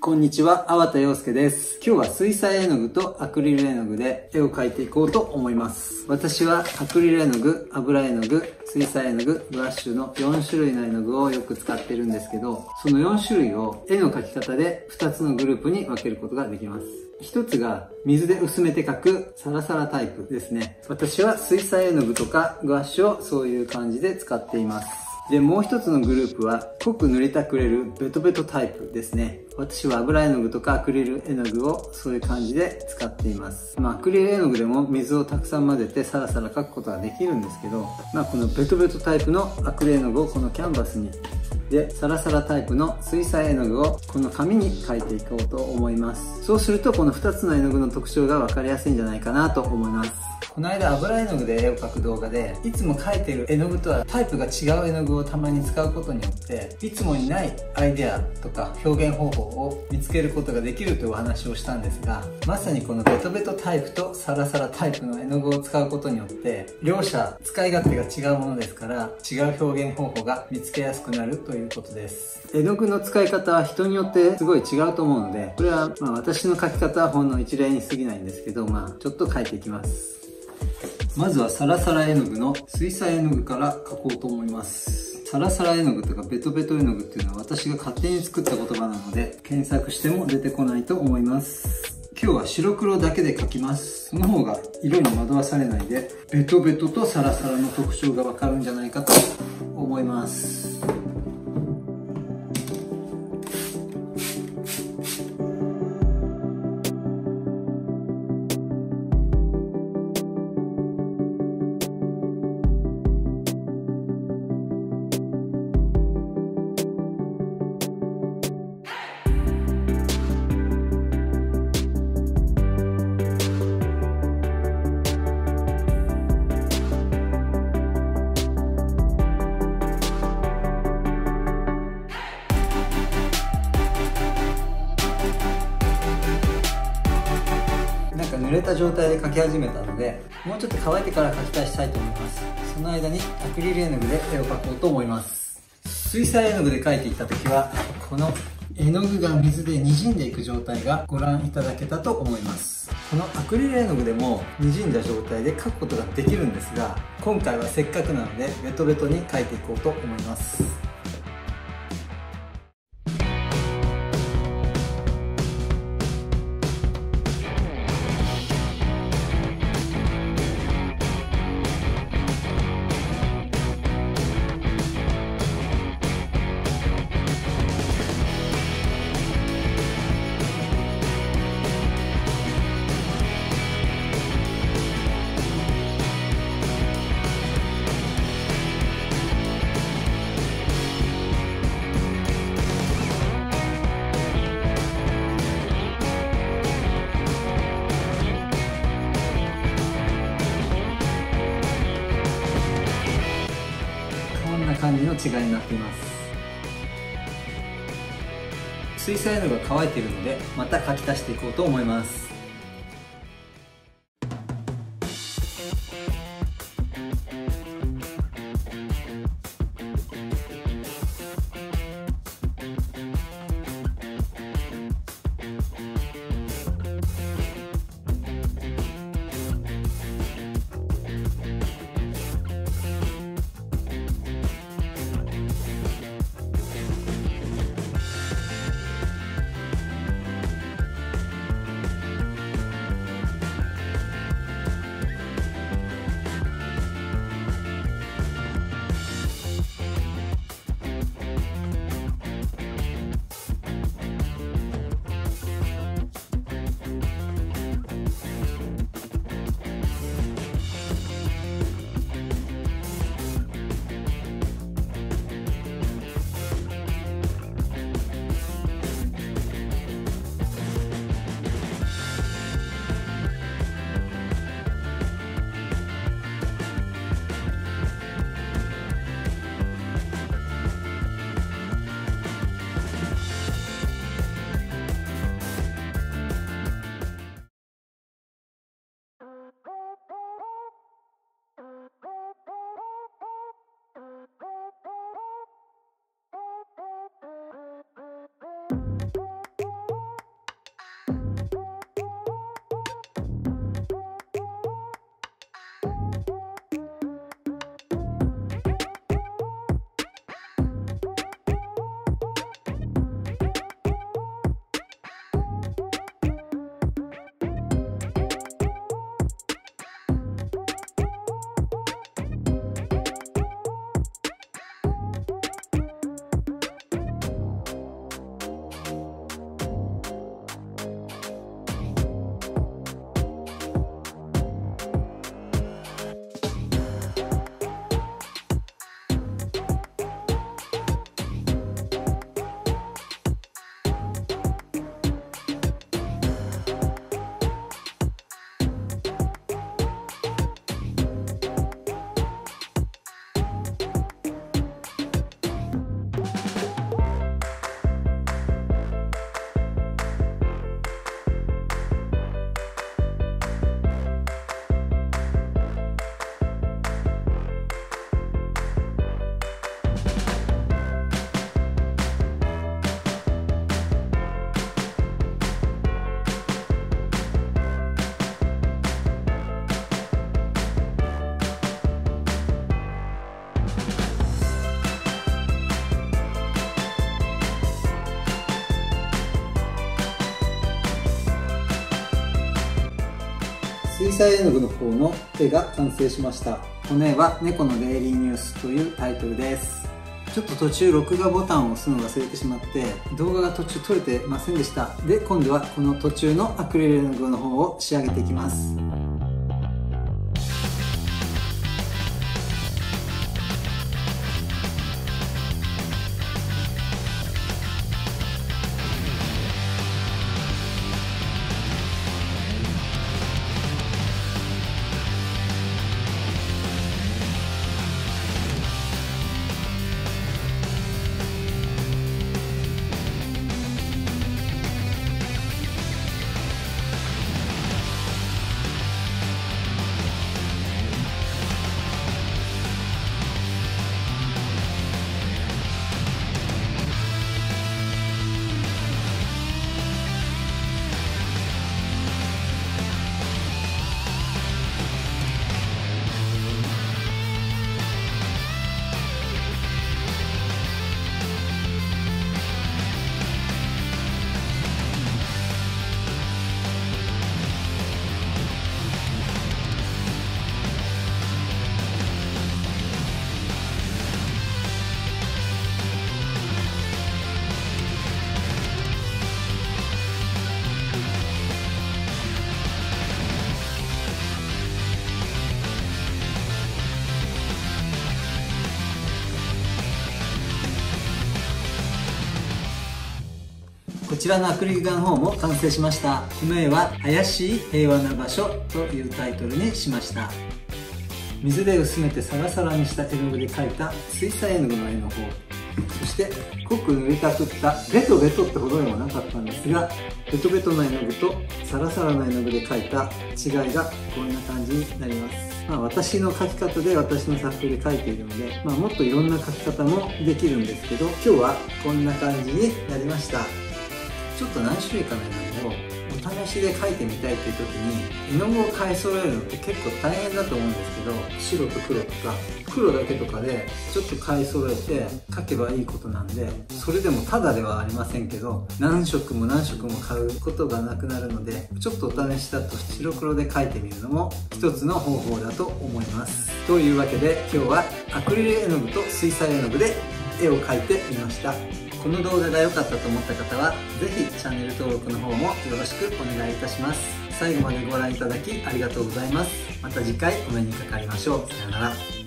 こんにちは、粟田洋介です。今日は水彩絵の具とアクリル絵の具で絵を描いていこうと思います。私はアクリル絵の具、油絵の具、水彩絵の具、ブラッシュの4種類の絵の具をよく使ってるんですけど、その4種類を絵の描き方で2つのグループに分けることができます。一つが水で薄めて描くサラサラタイプですね。私は水彩絵の具とかグワッシュをそういう感じで使っています。で、もう一つのグループは濃く塗りたくれるベトベトタイプですね。私は油絵の具とかアクリル絵の具をそういう感じで使っています。まあ、アクリル絵の具でも水をたくさん混ぜてサラサラ描くことができるんですけど、まあ、このベトベトタイプのアクリル絵の具をこのキャンバスにで、サラサラタイプの水彩絵の具をこの紙に描いていこうと思います。そうするとこの2つの絵の具の特徴が分かりやすいんじゃないかなと思います。この間油絵の具で絵を描く動画でいつも描いてる絵の具とはタイプが違う絵の具ををたまに使うことによっていつもにないアイデアとか表現方法を見つけることができるというお話をしたんですがまさにこのベトベトタイプとサラサラタイプの絵の具を使うことによって両者使い勝手が違うものですから違う表現方法が見つけやすくなるということです。絵の具の使い方は人によってすごい違うと思うのでこれはまあ私の描き方はほんの一例に過ぎないんですけどまあちょっと描いていきます。まずはサラサラ絵の具の水彩絵の具から描こうと思います。サラサラ絵の具とかベトベト絵の具っていうのは私が勝手に作った言葉なので検索しても出てこないと思います。今日は白黒だけで描きます。その方が色に惑わされないでベトベトとサラサラの特徴がわかるんじゃないかと思います。濡れた状態で描き始めたのでもうちょっと乾いてから描き足したいと思います。その間にアクリル絵の具で絵を描こうと思います。水彩絵の具で描いていった時はこの絵の具が水で滲んでいく状態がご覧いただけたと思います。このアクリル絵の具でも滲んだ状態で描くことができるんですが今回はせっかくなのでベトベトに描いていこうと思います。の違いになっています。水彩絵の具が乾いているのでまた描き足していこうと思います。水彩絵の具の方の絵が完成しました。骨は猫のデイリーニュースというタイトルです。ちょっと途中録画ボタンを押すの忘れてしまって動画が途中撮れてませんでした。で今度はこの途中のアクリル絵の具の方を仕上げていきます。ちらのアクリル画の方も完成しました。この絵は「怪しい平和な場所」というタイトルにしました。水で薄めてサラサラにした絵の具で描いた水彩絵の具の絵の方。そして濃く塗りたくったベトベトってほどでもなかったんですがベトベトの絵の具とサラサラの絵の具で描いた違いがこんな感じになります。まあ、私の描き方で私の作風で描いているので、まあ、もっといろんな描き方もできるんですけど今日はこんな感じになりました。ちょっと何種類かの絵の具をお試しで描いてみたいっていう時に絵の具を買い揃えるのって結構大変だと思うんですけど白と黒とか黒だけとかでちょっと買い揃えて描けばいいことなんでそれでもただではありませんけど何色も何色も買うことがなくなるのでちょっとお試しだと白黒で描いてみるのも一つの方法だと思います。というわけで今日はアクリル絵の具と水彩絵の具で絵を描いてみました。この動画が良かったと思った方は是非チャンネル登録の方もよろしくお願いいたします。最後までご覧いただきありがとうございます。また次回お目にかかりましょう。さよなら。